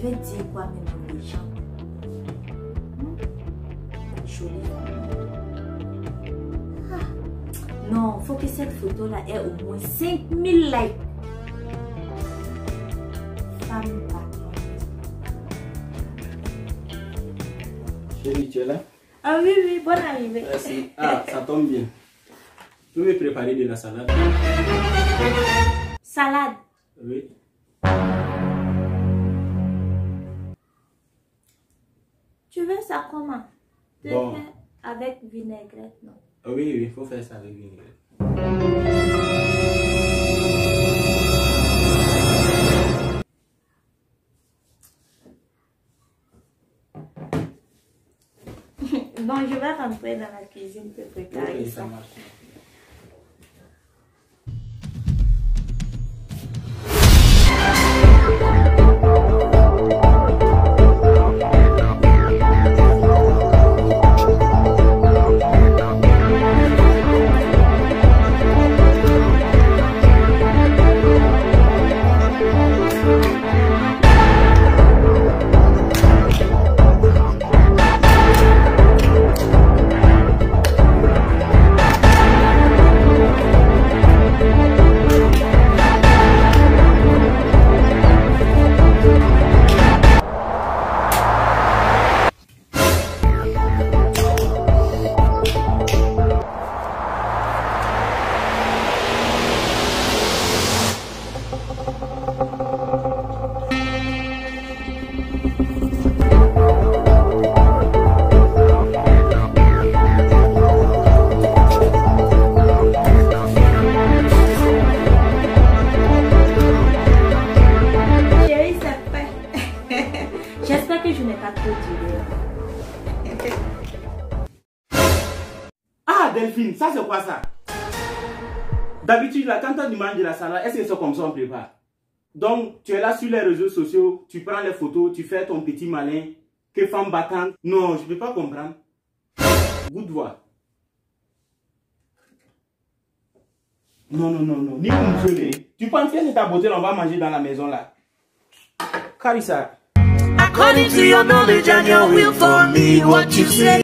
vais dire quoi même aux gens hmm? Jolie ah. Non, faut que cette photo-là ait au moins 5000 likes. Femme Chérie, tu es là? Ah oui, oui, bonne arrivée. Merci. Ah, ça tombe bien. Tu veux préparer de la salade? Salade Oui. Ça comment? Tu Bon. avec vinaigrette, non? Ah Oui, oui, il faut faire ça avec vinaigrette. Bon, je vais rentrer dans la cuisine pour préparer Oui, ça. ça marche. Ah, Delphine, ça c'est quoi ça? D'habitude, quand on demande de la salade, est-ce que c'est comme ça on prépare Donc, tu es là sur les réseaux sociaux, tu prends les photos, tu fais ton petit malin, que femme battante. Non, je ne peux pas comprendre. Good voix. Non, non, non, non, ni pour me. Tu penses que c'est ta beauté, on va manger dans la maison là Carissa. According to your knowledge and your will for me, what you say.